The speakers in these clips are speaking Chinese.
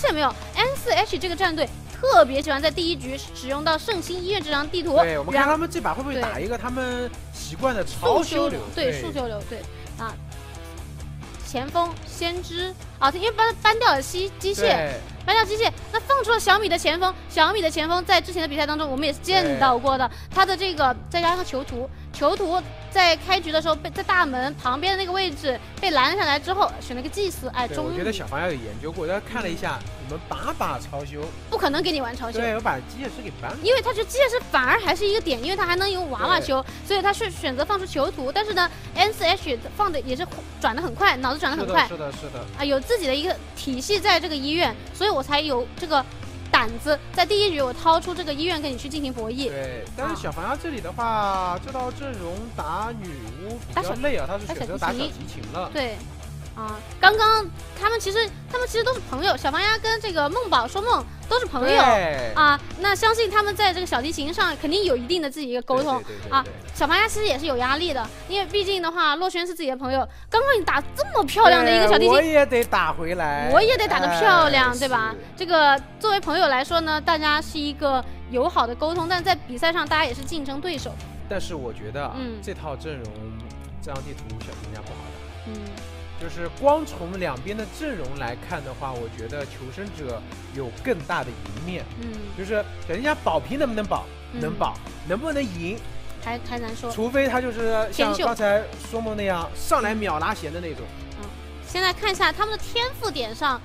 现没有？N 四 H 这个战队特别喜欢在第一局使用到圣心医院这张地图。对，我们看他们这把会不会打一个他们习惯的超修流？对，速修流，对啊。前锋先知啊，因为搬搬掉了机机械，搬掉机械，那放出了小米的前锋。小米的前锋在之前的比赛当中我们也是见到过的，他的这个再加上囚徒，囚徒。在开局的时候被在大门旁边的那个位置被拦下来之后，选了个祭司，哎，终于。我觉得小黄要有研究过，他看了一下，你们把把超修，不可能给你玩超修。对，我把机械师给搬了。因为他觉得机械师反而还是一个点，因为他还能用娃娃修，所以他是选择放出囚徒。但是呢，N 四 H 放的也是转的很快，脑子转的很快。是的，是的。啊，有自己的一个体系在这个医院，所以我才有这个。胆子在第一局我掏出这个医院跟你去进行博弈。对，但是小凡他这里的话，这套阵容打女巫比较累啊，他是选择打小提琴了。对。啊，刚刚他们其实他们其实都是朋友，小黄鸭跟这个梦宝说梦都是朋友啊。那相信他们在这个小提琴上肯定有一定的自己一个沟通啊。小黄鸭其实也是有压力的，因为毕竟的话，洛轩是自己的朋友，刚刚你打这么漂亮的一个小提琴，我也得打回来，我也得打得漂亮，对吧？这个作为朋友来说呢，大家是一个友好的沟通，但在比赛上大家也是竞争对手。但是我觉得，嗯，这套阵容这张地图小评价不好打，嗯。就是光从两边的阵容来看的话，我觉得求生者有更大的赢面。嗯，就是人家保平能不能保？能保，能不能赢？还还难说。除非他就是像刚才说梦那样上来秒拿弦的那种。嗯，现在看一下他们的天赋点上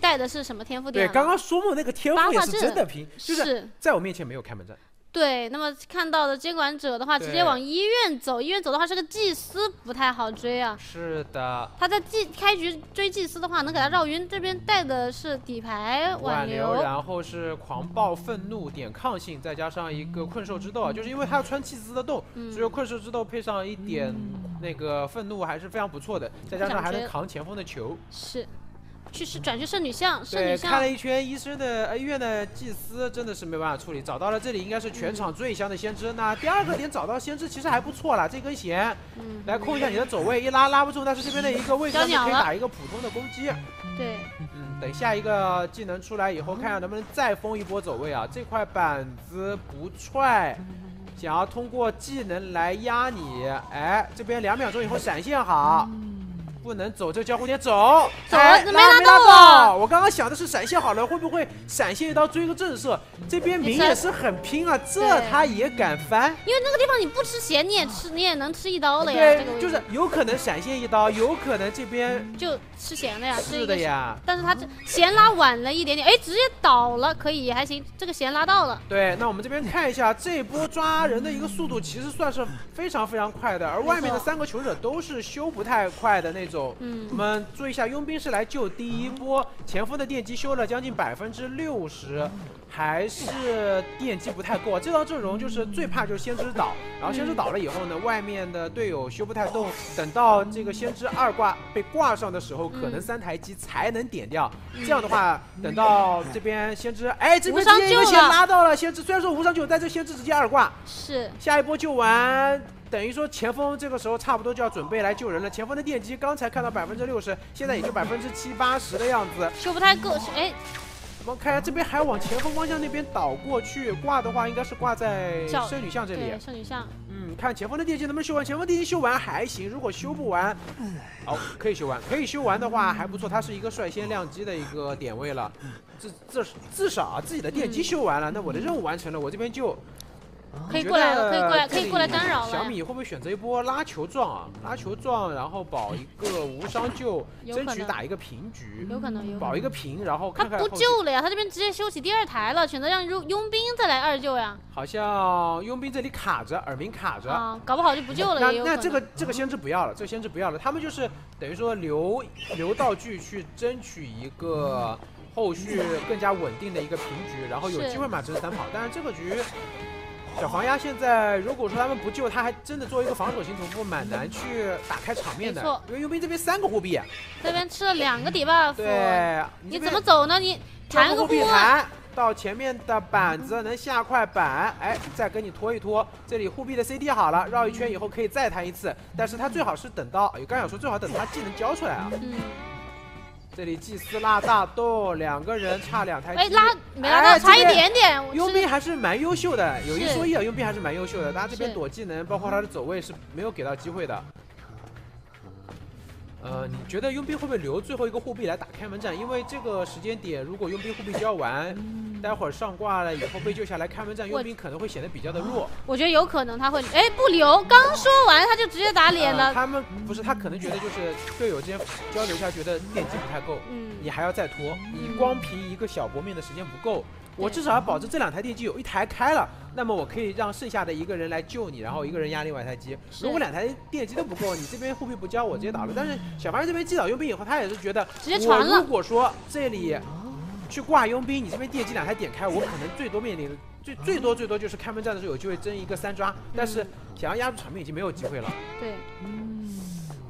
带的是什么天赋点？对，刚刚说梦那个天赋也是真的拼，就是在我面前没有开门战。对，那么看到的监管者的话，直接往医院走。医院走的话是个祭司，不太好追啊。是的。他在祭开局追祭司的话，能给他绕晕。这边带的是底牌挽留，然后是狂暴、愤怒、点抗性，再加上一个困兽之斗啊，就是因为他要穿祭司的洞，所以困兽之斗配上一点那个愤怒还是非常不错的，再加上还能扛前锋的球。是。去是转去圣女像，圣女像看了一圈医生的医院的祭司真的是没办法处理，找到了这里应该是全场最香的先知。那第二个点找到先知其实还不错了，这根弦，来控一下你的走位，一拉拉不住，但是这边的一个位置可以打一个普通的攻击。对，嗯，等下一个技能出来以后，看看能不能再封一波走位啊。这块板子不踹，想要通过技能来压你，哎，这边两秒钟以后闪现好。不能走这交互点，走走，没拉到我。我刚刚想的是闪现好了，会不会闪现一刀追个震慑？这边明也是很拼啊，这他也敢翻？因为那个地方你不吃血，你也吃，你也能吃一刀了呀。对，就是有可能闪现一刀，有可能这边就吃咸了呀。是的呀，但是他这弦拉晚了一点点，哎，直接倒了，可以还行，这个弦拉到了。对，那我们这边看一下这波抓人的一个速度，其实算是非常非常快的，而外面的三个求者都是修不太快的那种。嗯，我们注意一下，佣兵是来救第一波前锋的电机，修了将近百分之六十，还是电机不太够。这套阵容就是最怕就是先知倒，然后先知倒了以后呢，外面的队友修不太动，等到这个先知二挂被挂上的时候，可能三台机才能点掉。这样的话，等到这边先知，哎，这边直接一个先拉到了先知，虽然说无伤救，但这先知直接二挂，是下一波救完。等于说前锋这个时候差不多就要准备来救人了。前锋的电机刚才看到百分之六十，现在也就百分之七八十的样子，修不太够。哎，我们看一下这边还往前锋方向那边倒过去挂的话，应该是挂在圣女像这里。圣女像。嗯，看前方的电机能不能修完。前方电机修完还行，如果修不完，好，可以修完。可以修完的话还不错，它是一个率先亮机的一个点位了。至至至少啊，自己的电机修完了，那我的任务完成了，我这边就。可以过来了，可以过来，可以过来干扰了。小米会不会选择一波拉球撞啊？拉球撞，然后保一个无伤救，争取打一个平局。有可能，有保一个平，然后看看。他不救了呀，他这边直接修起第二台了，选择让佣佣兵再来二救呀。好像佣兵这里卡着，耳鸣卡着。啊，搞不好就不救了。那那这个这个先知不要了，这个先知不要了。他们就是等于说留留道具去争取一个后续更加稳定的一个平局，然后有机会嘛，这是三跑。但是这个局。小黄鸭现在，如果说他们不救，他还真的作为一个防守型屠夫，蛮难去打开场面的。没错，因为佣兵这边三个护臂，这边吃了两个底 buff。对，你怎么走呢？你弹个护臂弹到前面的板子能下块板，哎，再跟你拖一拖。这里护臂的 CD 好了，绕一圈以后可以再弹一次，但是他最好是等到，刚想说最好等他技能交出来啊。嗯。这里祭司拉大洞，两个人差两台。哎，拉没拉到，差一点点。佣兵还是蛮优秀的，有一说一啊，佣兵还是蛮优秀的。他这边躲技能，包括他的走位是没有给到机会的。呃，你觉得佣兵会不会留最后一个护臂来打开门战？因为这个时间点，如果佣兵护臂交完，待会儿上挂了以后被救下来开门战，佣兵可能会显得比较的弱。我觉得有可能他会，哎，不留，刚说完他就直接打脸了。他们不是，他可能觉得就是队友之间交流一下，觉得电机不太够，嗯，你还要再拖，你光凭一个小薄命的时间不够。我至少要保证这两台电机有一台开了，那么我可以让剩下的一个人来救你，然后一个人压另外一台机。如果两台电机都不够，你这边护臂不交，我直接打了。但是小凡这边击倒佣兵以后，他也是觉得，直接传了。如果说这里去挂佣兵，你这边电机两台点开，我可能最多面临的最最多最多就是开门战的时候有机会争一个三抓，但是想要压住场面已经没有机会了。对，嗯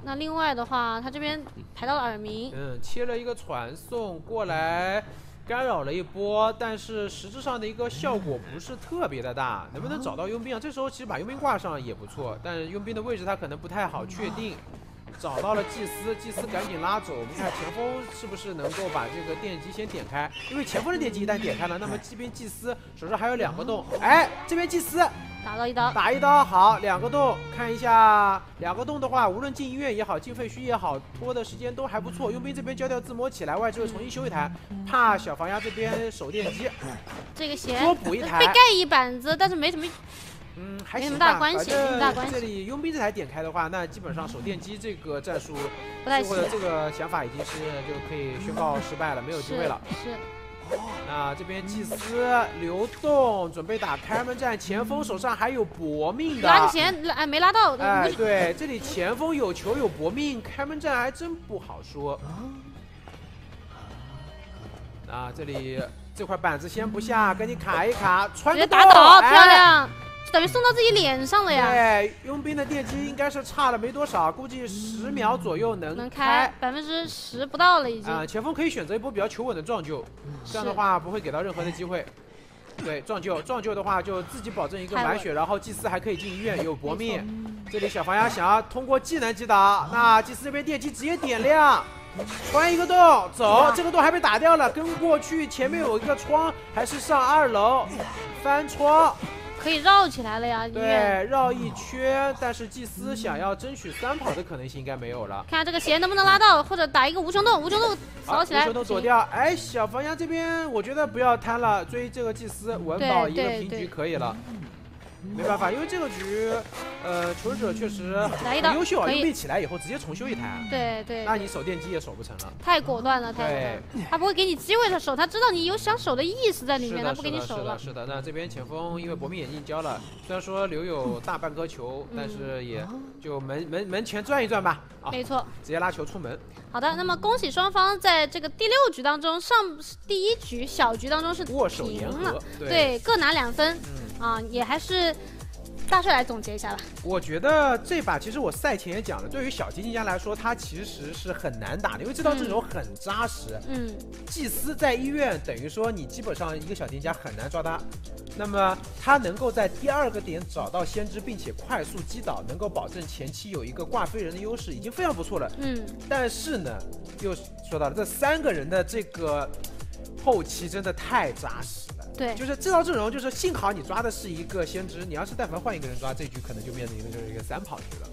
那另外的话，他这边排到了耳鸣，嗯，切了一个传送过来。干扰了一波，但是实质上的一个效果不是特别的大。能不能找到佣兵啊？这时候其实把佣兵挂上也不错，但是佣兵的位置他可能不太好确定。找到了祭司，祭司赶紧拉走。我们看前锋是不是能够把这个电机先点开？因为前锋的电机一旦点开了，那么这边祭司手上还有两个洞。哎，这边祭司打到一刀，打一刀好，两个洞。看一下两个洞的话，无论进医院也好，进废墟也好，拖的时间都还不错。佣兵这边交掉自摸起来，外置位重新修一台，怕小房鸭这边守电机。这个鞋多补一台，被盖一板子，但是没什么。嗯，还行吧。反正这里佣兵这台点开的话，那基本上手电机这个战术或者这个想法已经是就可以宣告失败了，没有机会了。是。那这边祭司流动，准备打开门战。前锋手上还有搏命的。拉前，哎，没拉到。哎，对，这里前锋有球有搏命，开门战还真不好说。啊，这里这块板子先不下，给你卡一卡，穿个打倒，漂亮。等于送到自己脸上了呀！对，佣兵的电机应该是差了没多少，估计十秒左右能能开，百分之十不到了已经。啊，前锋可以选择一波比较求稳的撞救，这样的话不会给到任何的机会。对，撞救撞救的话就自己保证一个满血，然后祭司还可以进医院有搏命。这里小黄鸭想要通过技能击倒，那祭司这边电机直接点亮，穿一个洞走，这个洞还被打掉了，跟过去前面有一个窗，还是上二楼翻窗。可以绕起来了呀，对，绕一圈，但是祭司想要争取三跑的可能性应该没有了。看下这个鞋能不能拉到，或者打一个无穷洞，无穷洞扫起来。无穷洞躲掉，哎，小房鸭这边我觉得不要贪了，追这个祭司，稳保一个平局可以了。没办法，因为这个局，呃，求生者确实很优秀啊，用兵起来以后直接重修一台。对对。那你守电机也守不成了。太果断了，太。他不会给你机会的守，他知道你有想守的意思在里面，他不给你守了。是的，是的。那这边前锋因为搏命眼镜交了，虽然说留有大半颗球，但是也就门门门前转一转吧。没错。直接拉球出门。好的，那么恭喜双方在这个第六局当中，上第一局小局当中是握手对，各拿两分。啊，也还是大帅来总结一下吧。我觉得这把其实我赛前也讲了，对于小提琴家来说，他其实是很难打的，因为这套阵容很扎实。嗯，祭司在医院，等于说你基本上一个小提琴家很难抓他。那么他能够在第二个点找到先知，并且快速击倒，能够保证前期有一个挂飞人的优势，已经非常不错了。嗯，但是呢，又说到了这三个人的这个后期真的太扎实。对，就是这套阵容，就是幸好你抓的是一个先知，你要是但凡换一个人抓，这局可能就面临的就是一个三跑局了。